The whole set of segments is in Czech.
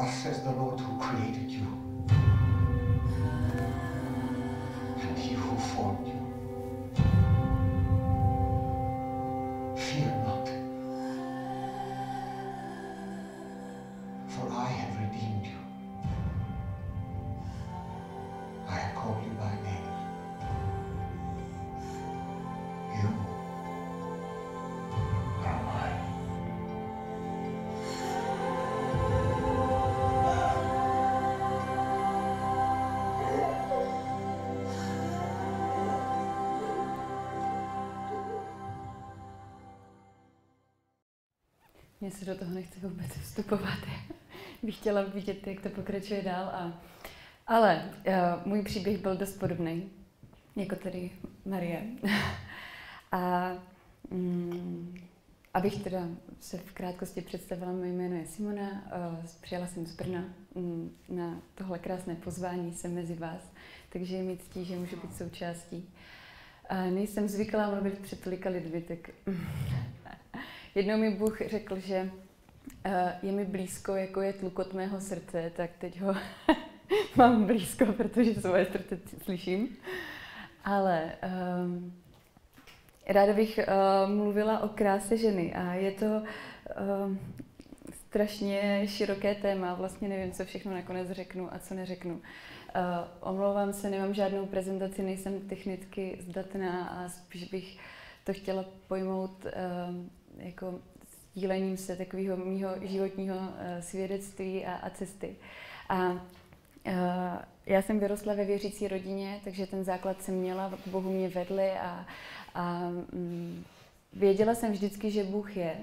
Thus says the Lord who created you, and he who formed you. Mně se do toho nechce vůbec vstupovat. Bych chtěla vidět, jak to pokračuje dál. A... Ale uh, můj příběh byl dost podobný, jako tady Marie. a mm, abych teda se v krátkosti představila, moje jméno je Simona, uh, přijela jsem z Brna mm, na tohle krásné pozvání, jsem mezi vás, takže je mi ctí, že můžu být součástí. A nejsem zvyklá mluvit před tolika lidmi, tak Jednou mi Bůh řekl, že uh, je mi blízko, jako je tlukot mého srdce, tak teď ho mám blízko, protože svoje srdce slyším. Ale um, ráda bych uh, mluvila o kráse ženy a je to uh, strašně široké téma, vlastně nevím, co všechno nakonec řeknu a co neřeknu. Uh, omlouvám se, nemám žádnou prezentaci, nejsem technicky zdatná a spíš bych to chtěla pojmout uh, jako sdílením se takového mýho životního uh, svědectví a, a cesty. A uh, já jsem vyrostla ve věřící rodině, takže ten základ jsem měla, k Bohu mě vedli a, a um, věděla jsem vždycky, že Bůh je.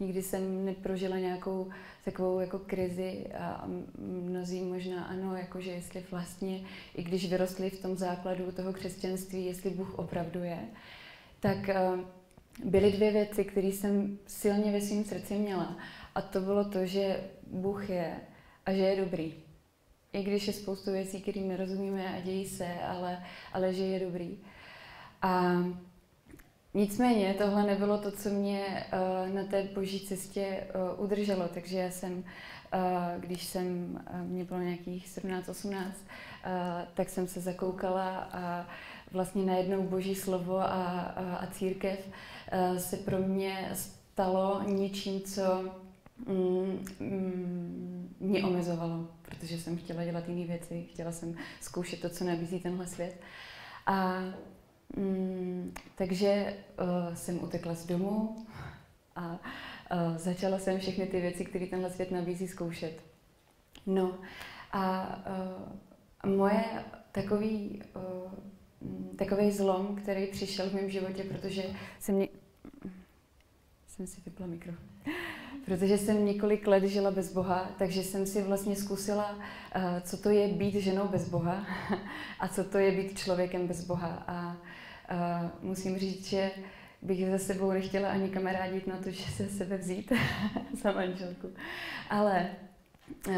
Nikdy jsem neprožila nějakou takovou jako krizi a mnozí možná ano, jakože jestli vlastně, i když vyrostli v tom základu toho křesťanství, jestli Bůh opravdu je, tak uh, byly dvě věci, které jsem silně ve svém srdci měla. A to bylo to, že Bůh je a že je dobrý. I když je spoustu věcí, kterým nerozumíme a dějí se, ale, ale že je dobrý. A nicméně tohle nebylo to, co mě uh, na té boží cestě uh, udrželo. Takže já jsem, uh, když jsem, mě bylo nějakých 17-18, uh, tak jsem se zakoukala a vlastně najednou boží slovo a, a, a církev uh, se pro mě stalo něčím, co mm, mm, mě omezovalo, protože jsem chtěla dělat jiné věci, chtěla jsem zkoušet to, co nabízí tenhle svět. A mm, takže uh, jsem utekla z domu a uh, začala jsem všechny ty věci, které tenhle svět nabízí, zkoušet. No a uh, moje takový uh, takový zlom, který přišel v mém životě, protože jsem mě... Jsem si vypla mikro. Protože jsem několik let žila bez Boha, takže jsem si vlastně zkusila, uh, co to je být ženou bez Boha a co to je být člověkem bez Boha. A uh, musím říct, že bych za sebou nechtěla ani kamarádit na to, že se sebe vzít za manželku. Ale uh,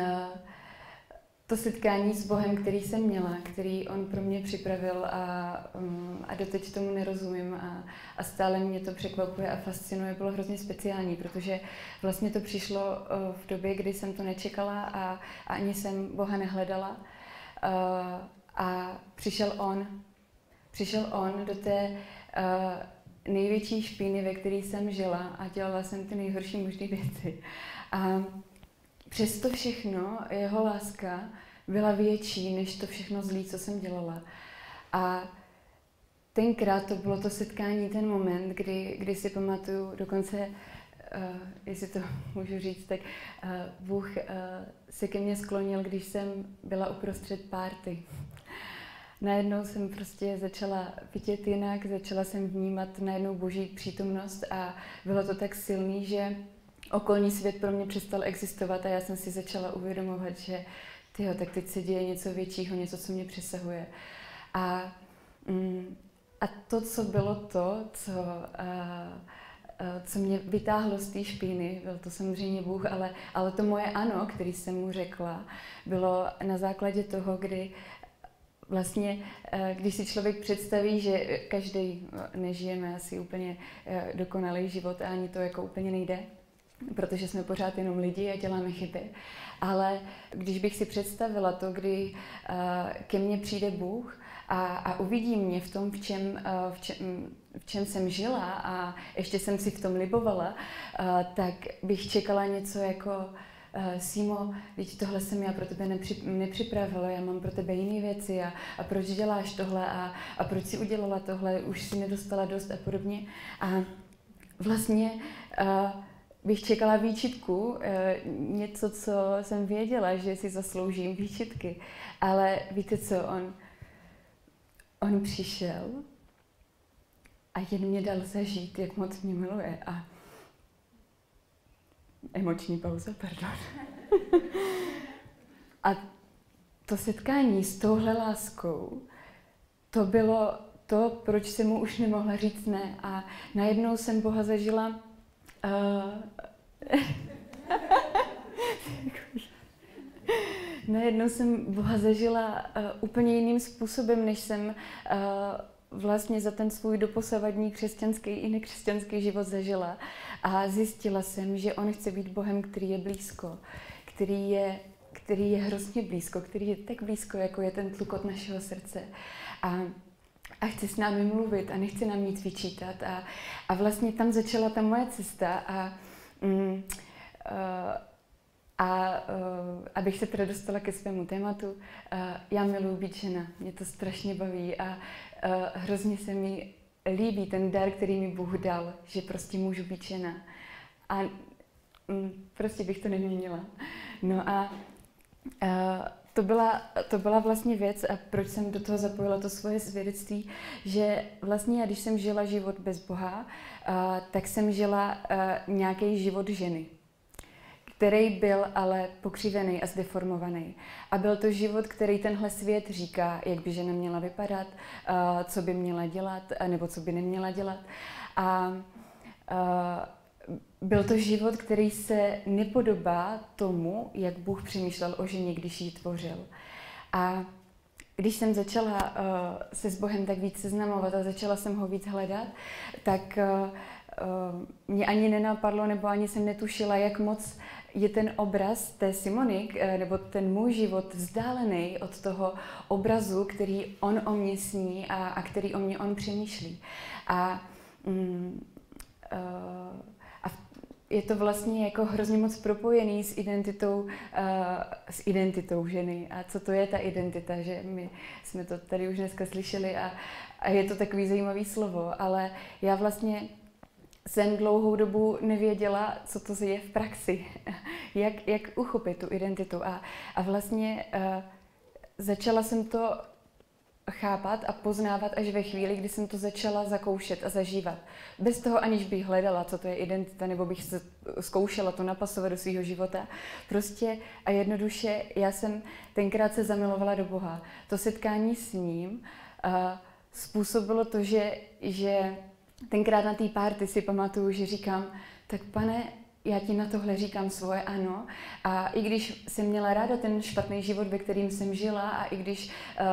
to setkání s Bohem, který jsem měla, který on pro mě připravil a, um, a doteď tomu nerozumím a, a stále mě to překvapuje a fascinuje, bylo hrozně speciální, protože vlastně to přišlo uh, v době, kdy jsem to nečekala a, a ani jsem Boha nehledala. Uh, a přišel on, přišel on do té uh, největší špíny, ve které jsem žila a dělala jsem ty nejhorší možné věci. A přesto všechno jeho láska byla větší než to všechno zlý, co jsem dělala. A tenkrát to bylo to setkání, ten moment, kdy, kdy si pamatuju, dokonce, uh, jestli to můžu říct, tak uh, Bůh uh, se ke mně sklonil, když jsem byla uprostřed párty. Najednou jsem prostě začala vidět jinak, začala jsem vnímat najednou boží přítomnost a bylo to tak silný, že okolní svět pro mě přestal existovat a já jsem si začala uvědomovat, že tyjo, tak teď se děje něco většího, něco, co mě přesahuje. A, mm, a to, co bylo to, co, a, co mě vytáhlo z té špíny, byl to samozřejmě Bůh, ale, ale to moje ano, který jsem mu řekla, bylo na základě toho, kdy vlastně, eh, když si člověk představí, že každý nežijeme asi úplně dokonalý život a ani to jako úplně nejde, protože jsme pořád jenom lidi a děláme chyby. Ale když bych si představila to, kdy ke mně přijde Bůh a, a uvidí mě v tom, v čem, v čem, v čem jsem žila a ještě jsem si v tom libovala, tak bych čekala něco jako Simo, teď tohle jsem já pro tebe nepři, nepřipravila, já mám pro tebe jiné věci a, a proč děláš tohle a, a proč si udělala tohle, už si nedostala dost a podobně. A vlastně uh, bych čekala výčitku, uh, něco, co jsem věděla, že si zasloužím výčitky. Ale víte co, on, on přišel a jen mě dal zažít, jak moc mě miluje. A emoční pauza, pardon. a to setkání s touhle láskou, to bylo to, proč jsem mu už nemohla říct ne. A najednou jsem Boha zažila uh, najednou jsem Boha zažila uh, úplně jiným způsobem, než jsem uh, vlastně za ten svůj doposavadní křesťanský i nekřesťanský život zažila. A zjistila jsem, že on chce být Bohem, který je blízko, který je, který je hrozně blízko, který je tak blízko, jako je ten tlukot našeho srdce. A a chce s námi mluvit a nechce nám nic vyčítat. A, a vlastně tam začala ta moje cesta a, mm, a uh, abych se teda dostala ke svému tématu, já miluji být žena, mě to strašně baví a hrozně se mi líbí ten dar, který mi Bůh dal, že prostě můžu být žena. A um, prostě bych to neměnila. No a to byla, to byla vlastně věc, a proč jsem do toho zapojila to svoje svědectví, že vlastně já, když jsem žila život bez Boha, uh, tak jsem žila nějaký život ženy který byl ale pokřivený a zdeformovaný. A byl to život, který tenhle svět říká, jak by žena měla vypadat, co by měla dělat, nebo co by neměla dělat. A byl to život, který se nepodobá tomu, jak Bůh přemýšlel o ženě, když ji tvořil. A když jsem začala uh, se s Bohem tak víc seznamovat a začala jsem ho víc hledat, tak uh, uh, mě ani nenapadlo, nebo ani jsem netušila, jak moc je ten obraz té Simonik, eh, nebo ten můj život vzdálený od toho obrazu, který on o mě sní a, a který o mě on přemýšlí. A, mm, uh, je to vlastně jako hrozně moc propojený s identitou, uh, s identitou ženy. A co to je ta identita, že my jsme to tady už dneska slyšeli a, a je to takový zajímavý slovo, ale já vlastně jsem dlouhou dobu nevěděla, co to je v praxi, jak, jak uchopit tu identitu. A, a vlastně uh, začala jsem to chápat a poznávat až ve chvíli, kdy jsem to začala zakoušet a zažívat. Bez toho, aniž bych hledala, co to je identita, nebo bych se zkoušela to napasovat do svého života. Prostě a jednoduše já jsem tenkrát se zamilovala do Boha. To setkání s ním uh, způsobilo to, že, že tenkrát na té párty si pamatuju, že říkám, tak pane, já ti na tohle říkám svoje ano. A i když jsem měla ráda ten špatný život, ve kterým jsem žila, a i když, uh,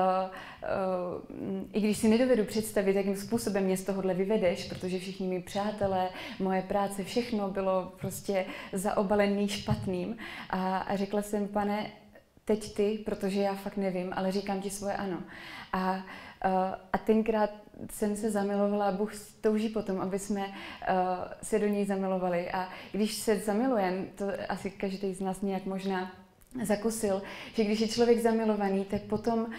uh, i když si nedovedu představit, jakým způsobem mě z tohohle vyvedeš, protože všichni mi přátelé, moje práce, všechno bylo prostě zaobalený špatným. A, a řekla jsem, pane, teď ty, protože já fakt nevím, ale říkám ti svoje ano. A, a tenkrát jsem se zamilovala a Bůh touží potom, aby jsme uh, se do něj zamilovali. A když se zamilujeme, to asi každý z nás nějak možná zakusil, že když je člověk zamilovaný, tak potom uh,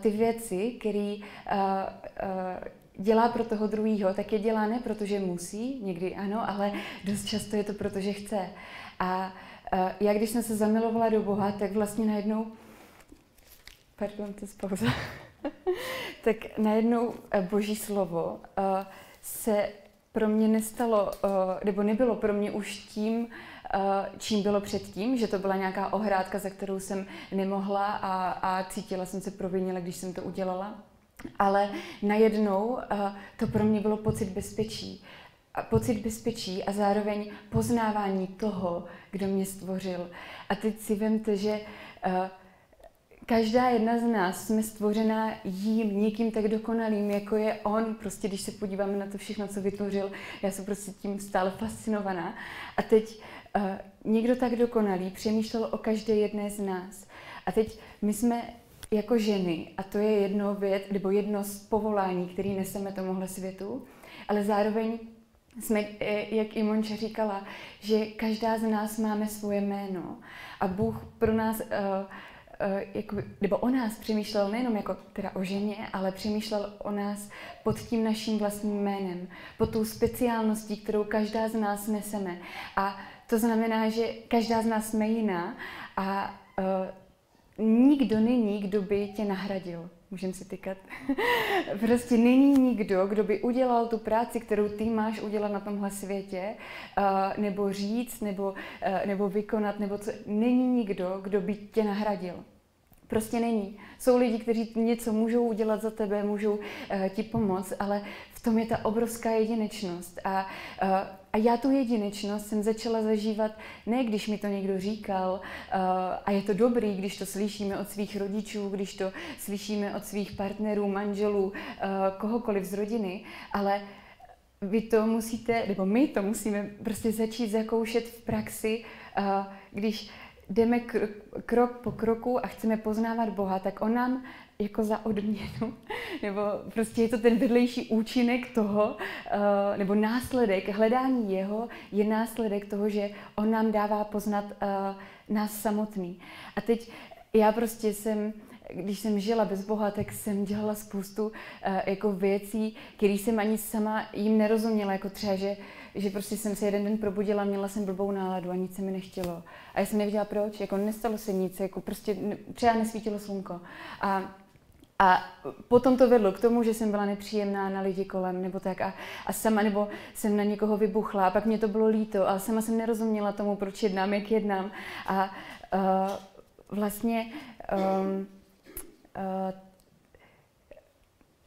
ty věci, které uh, uh, dělá pro toho druhého, tak je dělá ne protože musí, někdy ano, ale dost často je to proto, že chce. A uh, já, když jsem se zamilovala do Boha, tak vlastně najednou... Pardon, to pauza. tak najednou eh, boží slovo uh, se pro mě nestalo, nebo nebylo pro mě už tím, čím bylo předtím, že to byla nějaká ohrádka, za kterou jsem nemohla a, a cítila jsem se provinila, když jsem to udělala. Ale najednou to pro mě bylo pocit bezpečí. A pocit bezpečí a zároveň poznávání toho, kdo mě stvořil. A teď si vemte, že uh, každá jedna z nás jsme stvořená jím, někým tak dokonalým, jako je on. Prostě když se podíváme na to všechno, co vytvořil, já jsem prostě tím stále fascinovaná. A teď uh, někdo tak dokonalý přemýšlel o každé jedné z nás. A teď my jsme jako ženy, a to je jedno věc, nebo jedno z povolání, který neseme tomuhle světu, ale zároveň jsme, eh, jak i Monča říkala, že každá z nás máme svoje jméno a Bůh pro nás, uh, uh, jako, nebo o nás přemýšlel nejenom jako teda o ženě, ale přemýšlel o nás pod tím naším vlastním jménem, pod tou speciálností, kterou každá z nás neseme. A to znamená, že každá z nás jsme jiná a uh, nikdo není, kdo by tě nahradil. Můžeme si tykat. prostě není nikdo, kdo by udělal tu práci, kterou ty máš udělat na tomhle světě, uh, nebo říct, nebo, uh, nebo vykonat, nebo co. Není nikdo, kdo by tě nahradil. Prostě není. Jsou lidi, kteří něco můžou udělat za tebe, můžou uh, ti pomoct, ale v tom je ta obrovská jedinečnost. A, uh, a já tu jedinečnost jsem začala zažívat ne, když mi to někdo říkal, uh, a je to dobrý, když to slyšíme od svých rodičů, když to slyšíme od svých partnerů, manželů, uh, kohokoliv z rodiny, ale vy to musíte, nebo my to musíme prostě začít zakoušet v praxi, uh, když jdeme krok po kroku a chceme poznávat Boha, tak on nám jako za odměnu, nebo prostě je to ten vedlejší účinek toho, uh, nebo následek, hledání jeho je následek toho, že on nám dává poznat uh, nás samotný. A teď já prostě jsem, když jsem žila bez Boha, tak jsem dělala spoustu uh, jako věcí, které jsem ani sama jim nerozuměla, jako třeba, že že prostě jsem se jeden den probudila, měla jsem blbou náladu a nic se mi nechtělo. A já jsem nevěděla proč, jako nestalo se nic, jako prostě třeba nesvítilo slunko. A a potom to vedlo k tomu, že jsem byla nepříjemná na lidi kolem, nebo tak a, a sama, nebo jsem na někoho vybuchla a pak mě to bylo líto, ale sama jsem nerozuměla tomu, proč jednám, jak jednám. A uh, vlastně um, uh,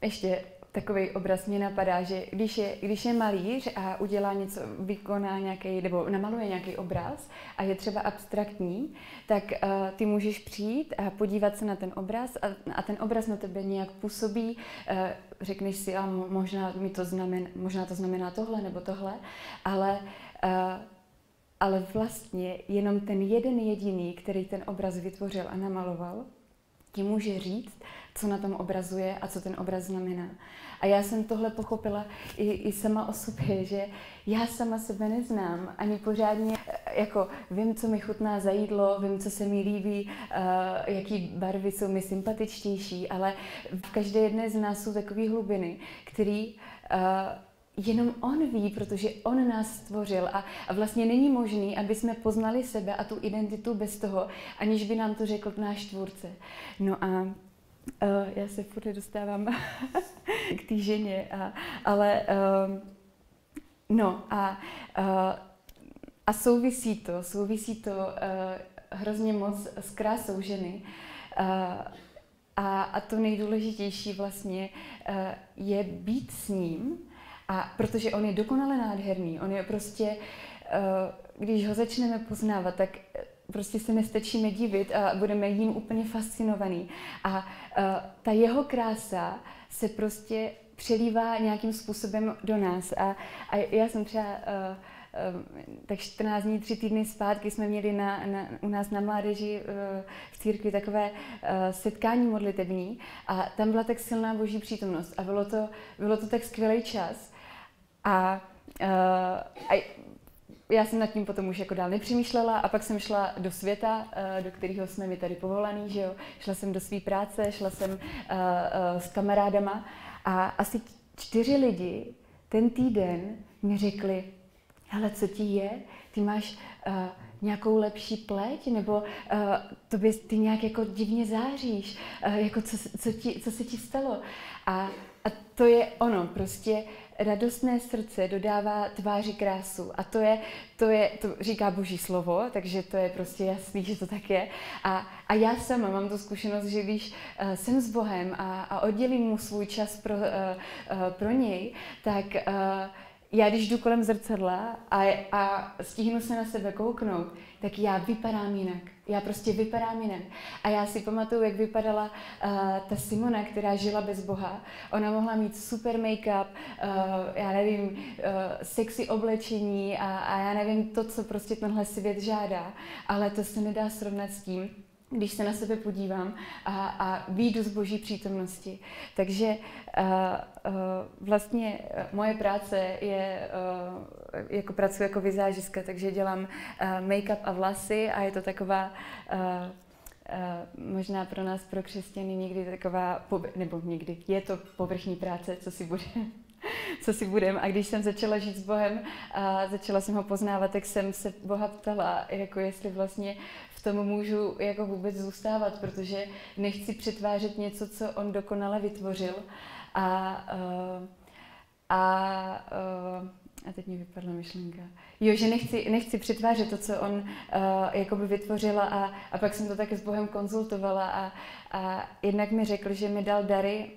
ještě takový obraz mě napadá, že když je, když je malíř a udělá něco, vykoná nějaký, nebo namaluje nějaký obraz a je třeba abstraktní, tak uh, ty můžeš přijít a podívat se na ten obraz a, a ten obraz na tebe nějak působí, uh, řekneš si, a možná mi to znamená, možná to znamená tohle nebo tohle, ale uh, ale vlastně jenom ten jeden jediný, který ten obraz vytvořil a namaloval, ti může říct, co na tom obrazuje a co ten obraz znamená. A já jsem tohle pochopila i, i sama o sobě, že já sama sebe neznám, ani pořádně, eh, jako vím, co mi chutná za jídlo, vím, co se mi líbí, uh, jaký barvy jsou mi sympatičtější, ale v každé jedné z nás jsou takové hlubiny, který uh, jenom on ví, protože on nás stvořil a, a vlastně není možný, aby jsme poznali sebe a tu identitu bez toho, aniž by nám to řekl náš tvůrce. No a Uh, já se furt dostávám k té ženě, a, ale uh, no a, uh, a souvisí to, souvisí to uh, hrozně moc s krásou ženy. Uh, a, a to nejdůležitější vlastně uh, je být s ním, a protože on je dokonale nádherný, on je prostě, uh, když ho začneme poznávat, tak prostě se nestačíme divit a budeme jím úplně fascinovaný. A uh, ta jeho krása se prostě přelívá nějakým způsobem do nás. A, a já jsem třeba tak 14 dní, 3 týdny zpátky jsme měli na, na, u nás na mládeži v církvi takové setkání modlitební a tam byla tak silná boží přítomnost a bylo to, bylo to tak skvělý čas. A, a já jsem nad tím potom už jako dál nepřemýšlela a pak jsem šla do světa, eh, do kterého jsme mi tady povolaný, že jo. Šla jsem do své práce, šla jsem uh, uh, s kamarádama a asi čtyři lidi ten týden mi řekli, hele, co ti je? Ty máš uh, nějakou lepší pleť, nebo uh, tobě ty nějak jako divně záříš, uh, jako co, co, ti, co se ti stalo? A, a to je ono, prostě radostné srdce dodává tváři krásu. A to je, to je, to říká boží slovo, takže to je prostě jasný, že to tak je. A, a já sama mám tu zkušenost, že když uh, jsem s Bohem a, a oddělím mu svůj čas pro, uh, uh, pro něj, tak uh, já když jdu kolem zrcadla a, a stihnu se na sebe kouknout, tak já vypadám jinak. Já prostě vypadám jinak. A já si pamatuju, jak vypadala uh, ta Simona, která žila bez Boha. Ona mohla mít super make-up, uh, já nevím, uh, sexy oblečení a, a já nevím to, co prostě tenhle svět žádá. Ale to se nedá srovnat s tím, když se na sebe podívám a, a výjdu z boží přítomnosti. Takže uh, uh, vlastně moje práce je, uh, jako pracuji jako vizážistka, takže dělám make-up a vlasy a je to taková Uh, možná pro nás, pro křesťany, někdy taková, nebo někdy je to povrchní práce, co si bude co si budem. A když jsem začala žít s Bohem a začala jsem ho poznávat, tak jsem se Boha ptala, jako jestli vlastně tom můžu jako vůbec zůstávat, protože nechci přetvářet něco, co on dokonale vytvořil. A, uh, a, uh, a teď mi vypadla myšlenka. Jo, že nechci, nechci přetvářet to, co on uh, jakoby vytvořila a, a pak jsem to také s Bohem konzultovala a, a jednak mi řekl, že mi dal dary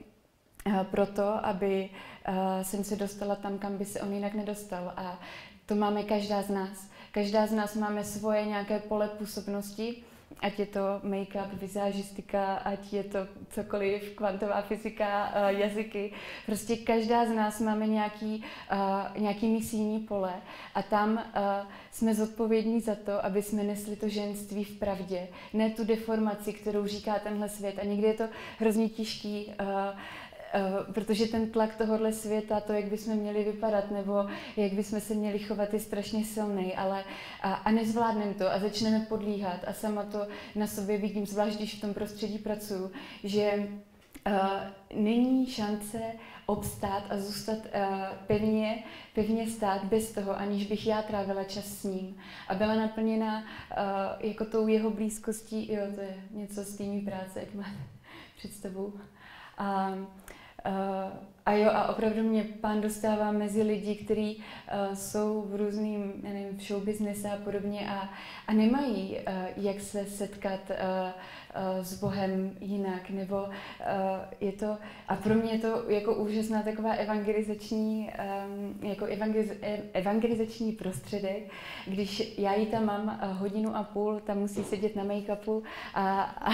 uh, proto, aby uh, jsem se dostala tam, kam by se on jinak nedostal. A to máme každá z nás. Každá z nás máme svoje nějaké pole působnosti, ať je to make-up, vizážistika, ať je to cokoliv, kvantová fyzika, eh, jazyky. Prostě každá z nás máme nějaký, uh, nějaký misijní pole a tam uh, jsme zodpovědní za to, aby jsme nesli to ženství v pravdě, ne tu deformaci, kterou říká tenhle svět. A někdy je to hrozně těžký Eh, protože ten tlak tohohle světa, to, jak bychom měli vypadat nebo jak bychom se měli chovat, je strašně silný, ale a, a nezvládneme to a začneme podlíhat a sama to na sobě vidím, zvlášť když v tom prostředí pracuju, že uh, není šance obstát a zůstat uh, pevně, pevně stát bez toho, aniž bych já trávila čas s ním a byla naplněna uh, jako tou jeho blízkostí, jo, to je něco z týmní práce, jak máte představu. Uh, a jo, a opravdu mě pán dostává mezi lidi, kteří uh, jsou v různým, já nevím, v show business a podobně a, a nemají, uh, jak se setkat uh, s Bohem jinak, nebo je to, a pro mě je to jako úžasná taková evangelizační, jako evangeliz, evangelizační prostředek, když já ji tam mám hodinu a půl, tam musí sedět na make-upu a, a,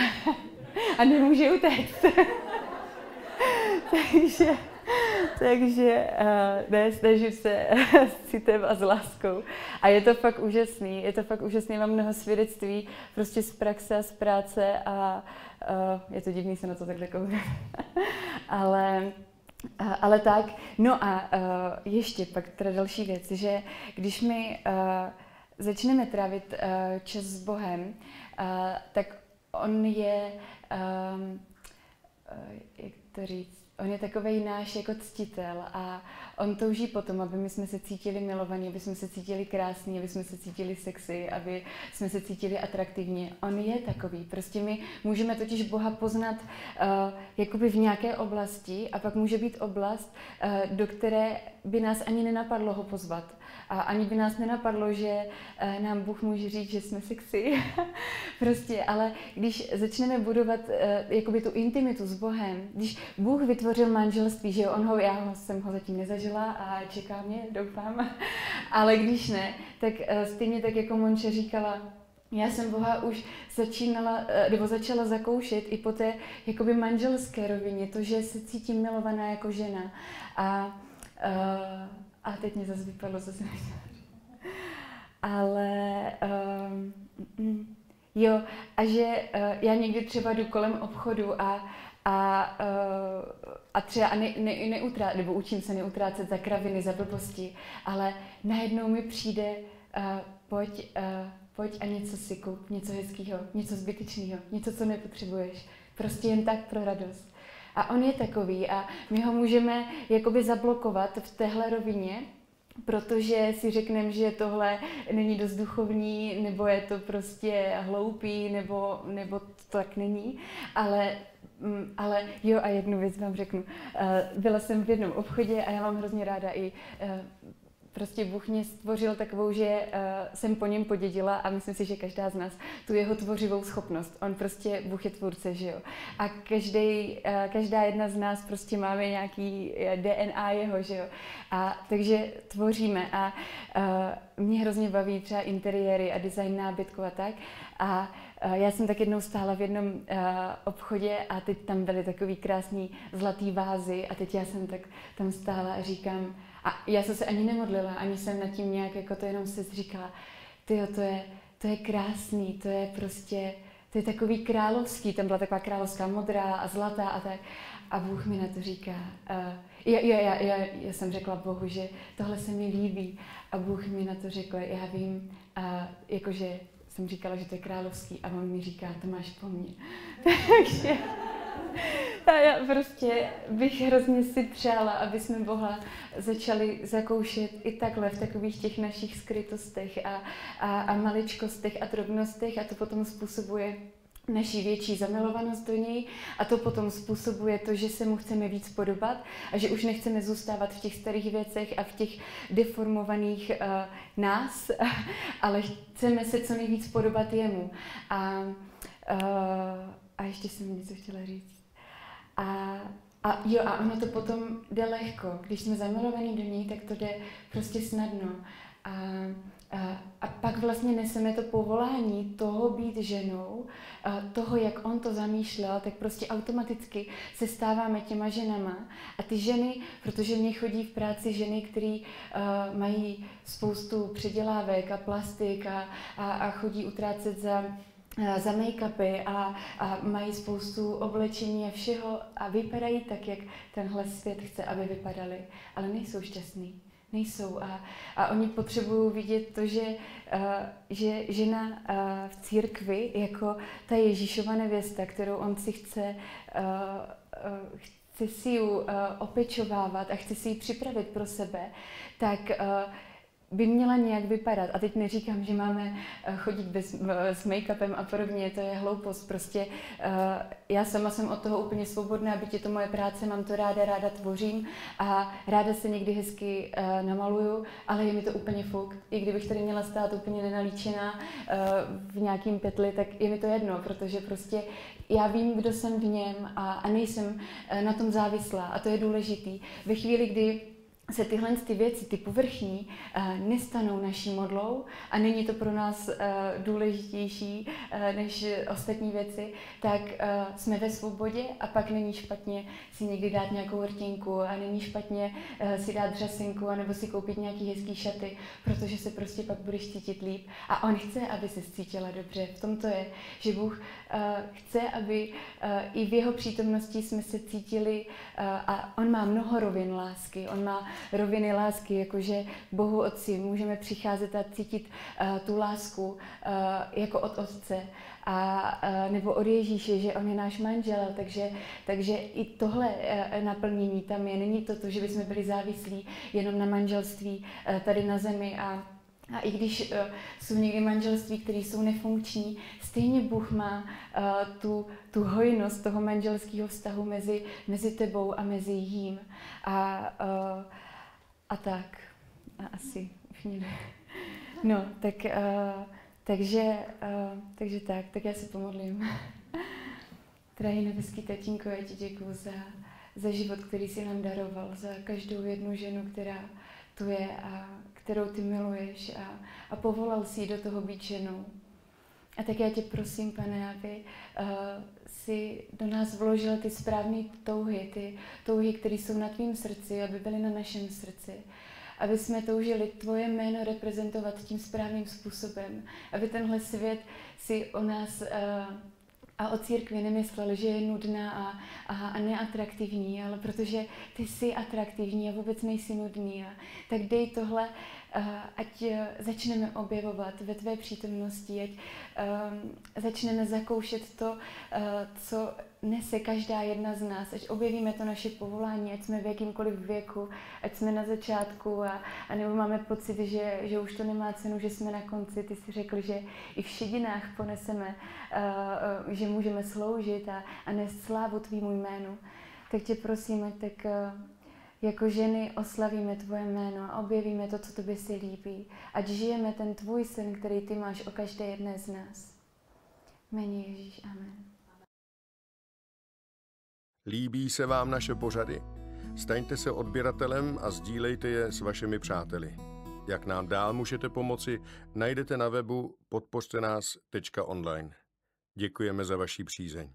a nemůže utéct. takže, takže uh, ne, snažím se s citem a s láskou. A je to fakt úžasný, je to fakt úžasný, mám mnoho svědectví prostě z praxe a z práce a uh, je to divný se na to takhle koukat. ale uh, ale tak, no a uh, ještě pak teda další věc, že když my uh, začneme trávit uh, čas s Bohem, uh, tak on je, uh, jak to říct, on je takový náš jako ctitel a on touží potom, aby my jsme se cítili milovaní, aby jsme se cítili krásní, aby jsme se cítili sexy, aby jsme se cítili atraktivně. On je takový. Prostě my můžeme totiž Boha poznat uh, jakoby v nějaké oblasti a pak může být oblast, uh, do které by nás ani nenapadlo ho pozvat. A ani by nás nenapadlo, že eh, nám Bůh může říct, že jsme sexy. prostě, ale když začneme budovat eh, jakoby tu intimitu s Bohem, když Bůh vytvořil manželství, že on ho, já jsem ho zatím nezažila a čeká mě, doufám, ale když ne, tak eh, stejně tak jako Monče říkala, já jsem Boha už začínala, nebo začala zakoušet i po té jakoby manželské rovině, to, že se cítím milovaná jako žena. A, uh, a teď mě zase vypadlo, co jsem Ale um, jo, a že uh, já někdy třeba jdu kolem obchodu a, a, uh, a třeba ne, ne, neutrá, nebo učím se neutrácet za kraviny, za blbosti, ale najednou mi přijde, uh, pojď, uh, pojď a něco si kup, něco hezkého, něco zbytečného, něco, co nepotřebuješ. Prostě jen tak pro radost. A on je takový a my ho můžeme jakoby zablokovat v téhle rovině, protože si řekneme, že tohle není dost duchovní, nebo je to prostě hloupý, nebo, nebo to tak není. Ale mm, ale jo, a jednu věc vám řeknu. Eh, byla jsem v jednom obchodě a já mám hrozně ráda i eh, prostě Bůh mě stvořil takovou, že uh, jsem po něm podědila a myslím si, že každá z nás tu jeho tvořivou schopnost. On prostě, Bůh je tvůrce, že jo. A každý, uh, každá jedna z nás prostě máme nějaký DNA jeho, že jo. A takže tvoříme a uh, mě hrozně baví třeba interiéry a design nábytku a tak. A já jsem tak jednou stála v jednom uh, obchodě a teď tam byly takový krásný zlatý vázy a teď já jsem tak tam stála a říkám, a já jsem se ani nemodlila, ani jsem nad tím nějak, jako to jenom se říkala, ty to je, to je krásný, to je prostě, to je takový královský, tam byla taková královská modrá a zlatá a tak. A Bůh mi na to říká, uh, já, já, já, já, já jsem řekla Bohu, že tohle se mi líbí. A Bůh mi na to řekl, já vím, uh, jakože jsem říkala, že to je královský a on mi říká, to máš po mně. Takže a já prostě bych hrozně si přála, aby jsme Boha začali zakoušet i takhle v takových těch našich skrytostech a, a, a maličkostech a drobnostech a to potom způsobuje naší větší zamilovanost do něj a to potom způsobuje to, že se mu chceme víc podobat a že už nechceme zůstávat v těch starých věcech a v těch deformovaných uh, nás, ale chceme se co nejvíc podobat jemu. A, uh, a ještě jsem něco chtěla říct. A, a jo, a ono to potom jde lehko. Když jsme zamilovaní do něj, tak to jde prostě snadno. A, a, a pak vlastně neseme to povolání toho být ženou, a toho, jak on to zamýšlel, tak prostě automaticky se stáváme těma ženama. A ty ženy, protože mě chodí v práci ženy, které uh, mají spoustu předělávek a plastik a, a, a chodí utrácet za za make-upy a, a mají spoustu oblečení a všeho a vypadají tak, jak tenhle svět chce, aby vypadali, ale nejsou šťastní. Nejsou. A, a oni potřebují vidět to, že, uh, že žena uh, v církvi, jako ta Ježíšova nevěsta, kterou on si chce, uh, uh, chce si ji uh, opečovávat a chce si ji připravit pro sebe, tak uh, by měla nějak vypadat. A teď neříkám, že máme eh, chodit bez, s make-upem a podobně, to je hloupost. Prostě uh, já sama jsem od toho úplně svobodná, byť je to moje práce, mám to ráda, ráda tvořím a ráda se někdy hezky namaluju, ale je mi to úplně fuk. I kdybych tady měla stát úplně nenalíčená v nějakým pytli, tak je mi to jedno, protože prostě já vím, kdo jsem v něm a, a nejsem na tom závislá a to je důležitý. Ve chvíli, kdy se tyhle ty věci, ty povrchní, uh, nestanou naší modlou a není to pro nás uh, důležitější uh, než ostatní věci, tak jsme ve svobodě a pak není špatně si někdy dát nějakou rtinku a není špatně si dát dřasenku nebo si koupit nějaký hezký šaty, protože se prostě pak budeš cítit líp. A on chce, aby se cítila dobře. V tom to je, že Bůh chce, aby i v jeho přítomnosti jsme se cítili a on má mnoho rovin lásky. On má roviny lásky, jakože Bohu Otci můžeme přicházet a cítit uh, tu lásku uh, jako od Otce a, uh, nebo od Ježíše, že on je náš manžel, takže, takže i tohle uh, naplnění tam je. Není to to, že bychom byli závislí jenom na manželství uh, tady na zemi a a i když uh, jsou někdy manželství, které jsou nefunkční, stejně Bůh má uh, tu, tu hojnost toho manželského vztahu mezi, mezi tebou a mezi jím. A uh, a tak. A asi někde. No, tak, uh, takže, uh, takže tak, tak já se pomodlím. Drahý nebeský tatínko, já ti děkuji za, za život, který jsi nám daroval, za každou jednu ženu, která tu je a kterou ty miluješ a, a povolal si do toho být ženou. A tak já tě prosím, pane, aby uh, si do nás vložil ty správné touhy, ty touhy, které jsou na tvým srdci, aby byly na našem srdci. Aby jsme toužili tvoje jméno reprezentovat tím správným způsobem. Aby tenhle svět si o nás uh, a o církvi nemyslel, že je nudná a, a, a neatraktivní, ale protože ty jsi atraktivní a vůbec nejsi nudný. A, tak dej tohle ať eh, začneme objevovat ve tvé přítomnosti, ať um, začneme zakoušet to, uh, co nese každá jedna z nás, ať objevíme to naše povolání, ať jsme v jakýmkoliv věku, ať jsme na začátku a, a nebo máme pocit, že, že už to nemá cenu, že jsme na konci. Ty jsi řekl, že i v šedinách poneseme, že můžeme sloužit a, a nést slávu tvýmu jménu. Tak tě prosím, tak uh, jako ženy oslavíme tvoje jméno a objevíme to, co tobě si líbí. Ať žijeme ten tvůj sen, který ty máš o každé jedné z nás. Jméně Ježíš, amen. Líbí se vám naše pořady? Staňte se odběratelem a sdílejte je s vašimi přáteli. Jak nám dál můžete pomoci, najdete na webu podpořte nás.online. Děkujeme za vaši přízeň.